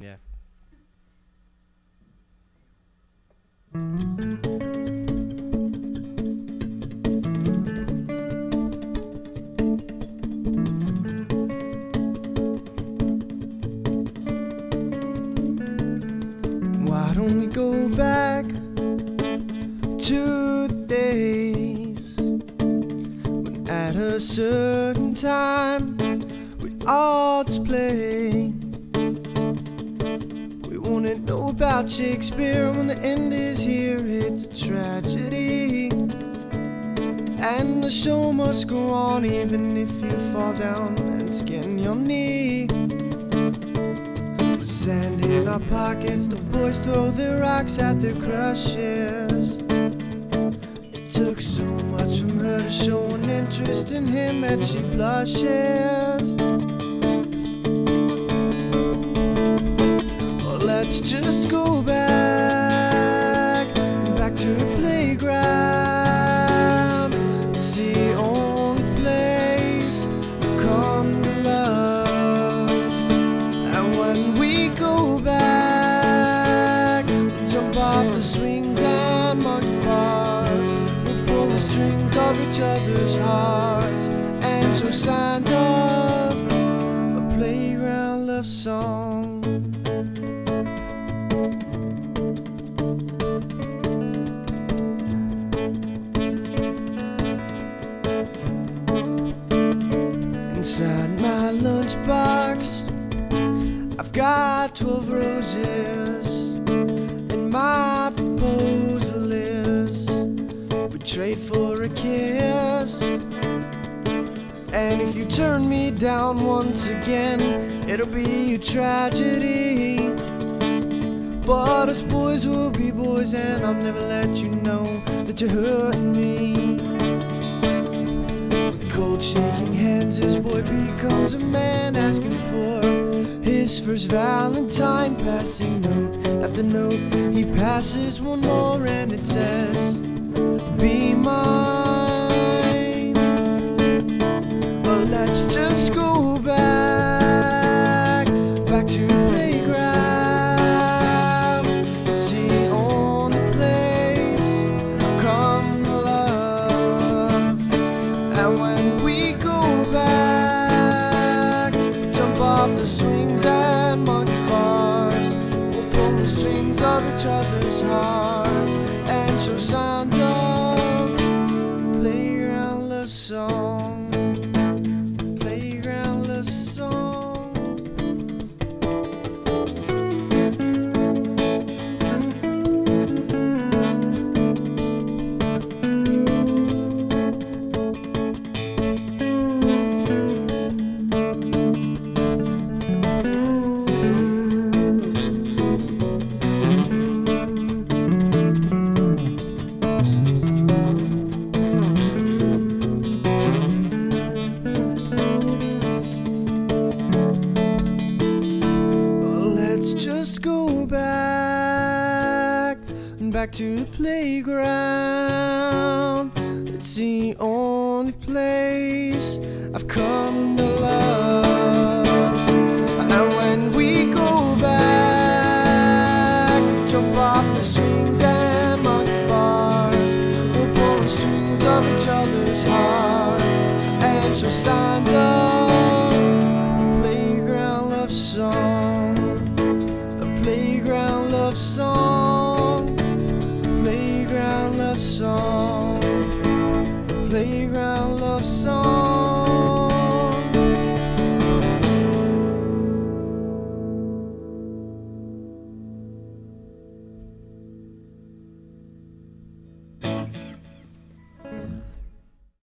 Yeah. Why don't we go back to the days when at a certain time we'd all just play? Know about Shakespeare when the end is here, it's a tragedy. And the show must go on even if you fall down and skin your knee. With sand in our pockets, the boys throw their rocks at their crushes. It took so much from her to show an interest in him, and she blushes. Let's just go back, back to the playground to see only place we've come to love. And when we go back, we'll jump off the swings and monkey bars. We'll pull the strings of each other's hearts and show Santa a playground love song. I've got 12 roses, and my proposal is trade for a kiss. And if you turn me down once again, it'll be a tragedy. But us boys will be boys, and I'll never let you know that you're hurting me. With cold shaking hands, this boy becomes a man asking for his first Valentine. Passing note after note, he passes one more and it says, Be mine. Well, let's just go off the swings and monkey bars. We'll pull the strings of each other's hearts and show Santa playground love song. Back to the playground. It's the only place I've come to love. And when we go back, jump off the swings and monkey bars. We'll pull the strings of each other's hearts and show Santa playground